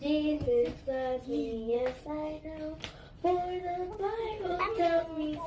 Jesus loves me, yes I know. For the Bible tells me